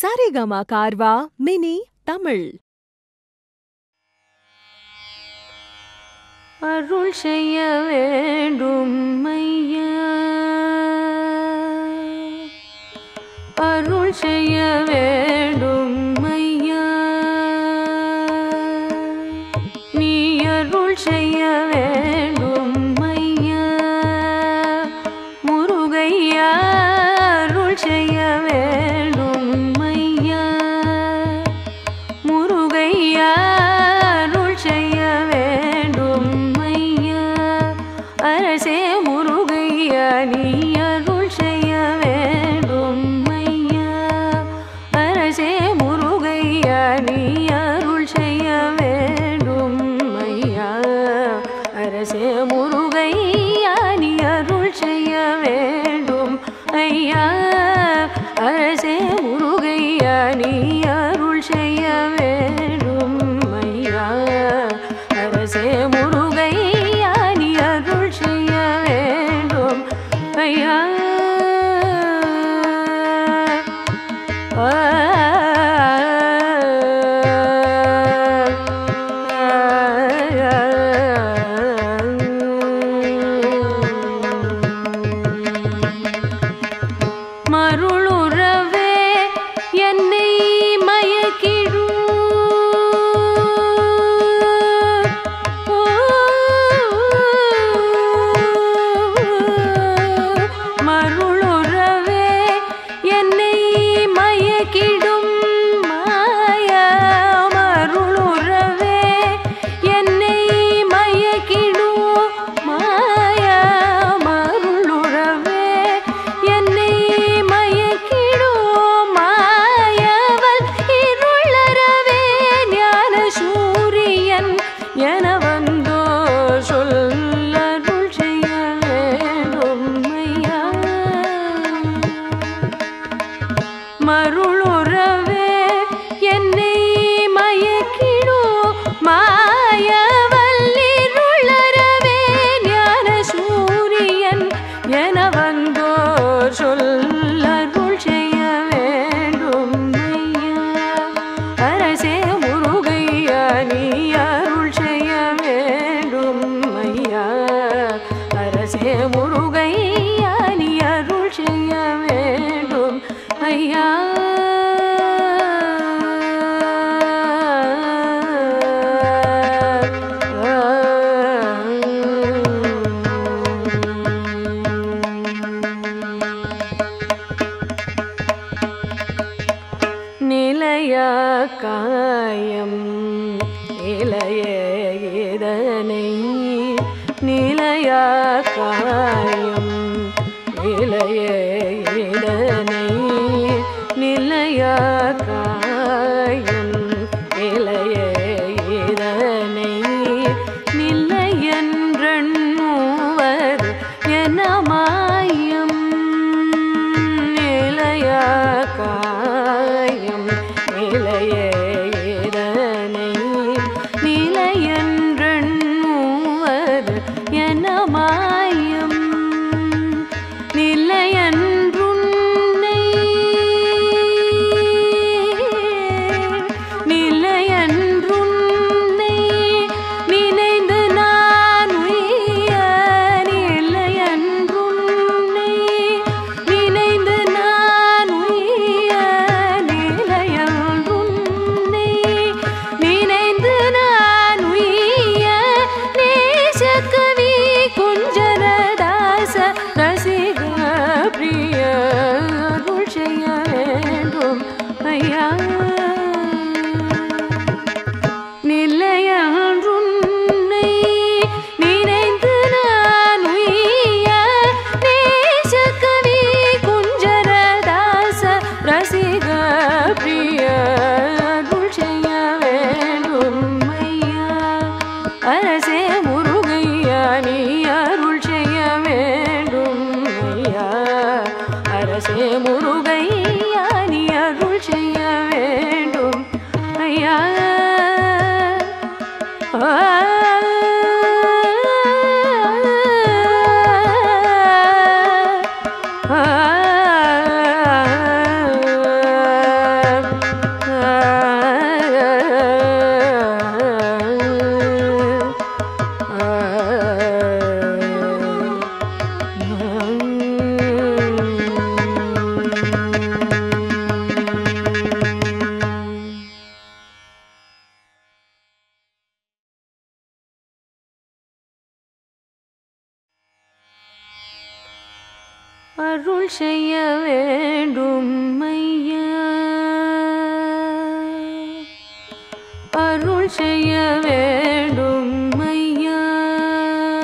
Saregama Carvaan? Mini Tamil. அருள் செய்ய வேண்டும் அருள் செய்ய வேண்டும் நீ அருள் செய்ய வேண்டும். காச்சே முருகையா நீ அருள் செய்ய வேண்டும். ஐயா அரசே முருகையா நீ அருள் செய்ய வேண்டும். ஐயா அரசே முருகையா நீ அருள் செய்ய வேண்டும். ஐயா சே முருகையா நீ அருள் செய்ய வேண்டும். ஐயா. நிலையா காயம் இளைய நிலையம் நிலையே இதனை நிலையா காயம் நிலையே இதனை நிலையன்றூவர் என மாயம் நிலையா காயம் நிலையே love. அருள் செய்ய வேண்டும் ஐயா. அருள் செய்ய வேண்டும்